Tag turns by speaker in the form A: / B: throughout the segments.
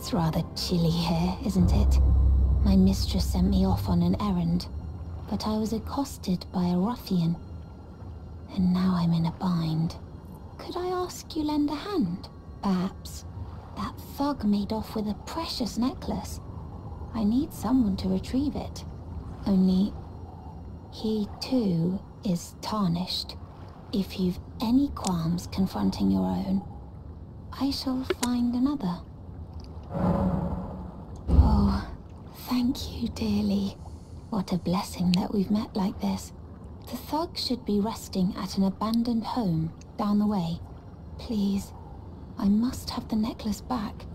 A: It's rather chilly here, isn't it? My mistress sent me off on an errand, but I was accosted by a ruffian. And now I'm in a bind. Could I ask you lend a hand? Perhaps. That thug made off with a precious necklace. I need someone to retrieve it. Only, he too is tarnished. If you've any qualms confronting your own, I shall find another. Oh, thank you dearly. What a blessing that we've met like this. The thug should be resting at an abandoned home down the way. Please, I must have the necklace back.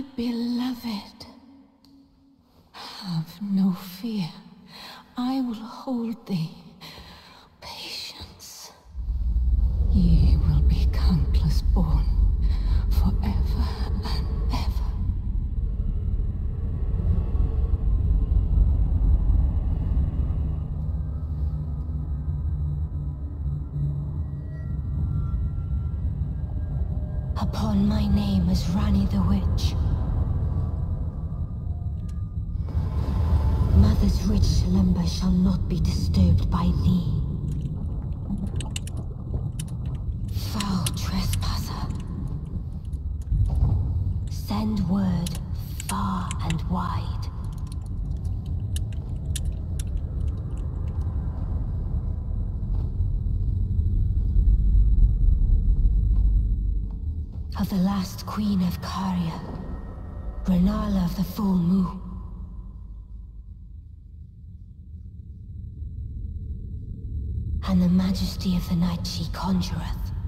A: My beloved, have no fear. I will hold thee. Disturbed by thee. Foul trespasser. Send word far and wide. Of the last queen of Caria, Renala of the full moon. And the majesty of the night she conjureth.